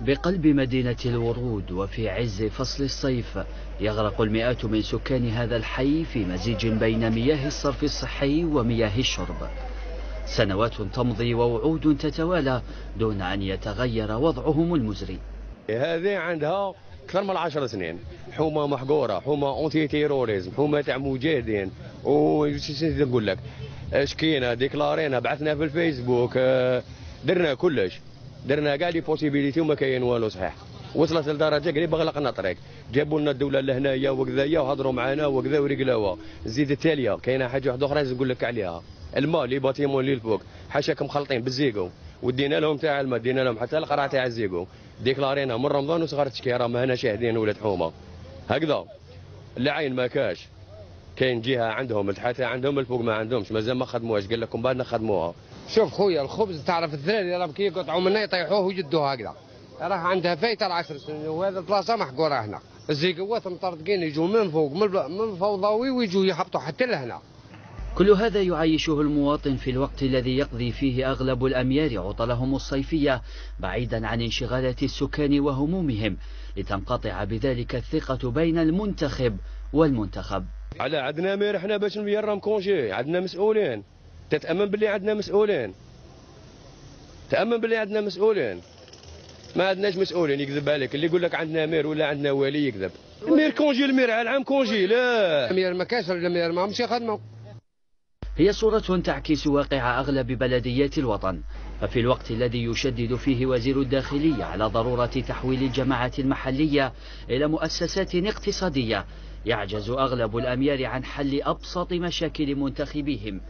بقلب مدينة الورود وفي عز فصل الصيف يغرق المئات من سكان هذا الحي في مزيج بين مياه الصرف الصحي ومياه الشرب. سنوات تمضي ووعود تتوالى دون أن يتغير وضعهم المزري. هذه عندها أكثر من 10 سنين. حومة محقورة حومة anti-terrorisme حومه تاع مجاهدين نقول لك؟ شكينا ديكلارينا بعثنا في الفيسبوك آه، درنا كلش. درنا كاع لي بوسيبيليتي وما كاين والو صحيح. وصلت لدرجة قريب غلقنا الطريق جابوا لنا الدولة لهنايا وكذايا وهضروا معنا وكذا ورقلاوه زيد التالية كاينة حاجة واحدة أخرى نقول لك عليها. الماء لي باتيمون لي الفوق. حاشاك مخلطين بالزيكو ودينا لهم تاع الماء دينا لهم حتى القرعة تاع الزيكو ديكلارينا من رمضان وصغرت شكيره ما هنا شاهدين ولاد حومة. هكذا. العين ما كاش. كاين جهة عندهم حتى عندهم الفوق ما عندهمش. مازال ما خدموهاش. قال لكم بعد نخدموها. شوف خويا الخبز تعرف الذراري راه كي يقطعوا منه يطيحوه ويجدوه هكذا. راه عندها فايتة العشر سنين. وهذا البلاصه محقورة هنا. الزيقوات مطردقين يجوا من فوق من من الفوضوي ويجوا يحبطوا حتى لهنا. كل هذا يعيشه المواطن في الوقت الذي يقضي فيه أغلب الأميار عطلهم الصيفية بعيدا عن انشغالات السكان وهمومهم لتنقطع بذلك الثقة بين المنتخب والمنتخب. على عندنا مير إحنا باش نبيرهم congé. عندنا مسؤولين. تتأمن باللي عندنا مسؤولين. تأمن باللي عندنا مسؤولين. ما عندناش مسؤولين يكذب عليك. اللي يقول لك عندنا مير ولا عندنا والي يكذب. المير congé المير على العام congé لا. المير ما كاش المير ما مشي يخدموا. هي صورة تعكس واقع أغلب بلديات الوطن. ففي الوقت الذي يشدد فيه وزير الداخلية على ضرورة تحويل الجماعات المحلية إلى مؤسسات اقتصادية يعجز أغلب الأميار عن حل أبسط مشاكل منتخبيهم.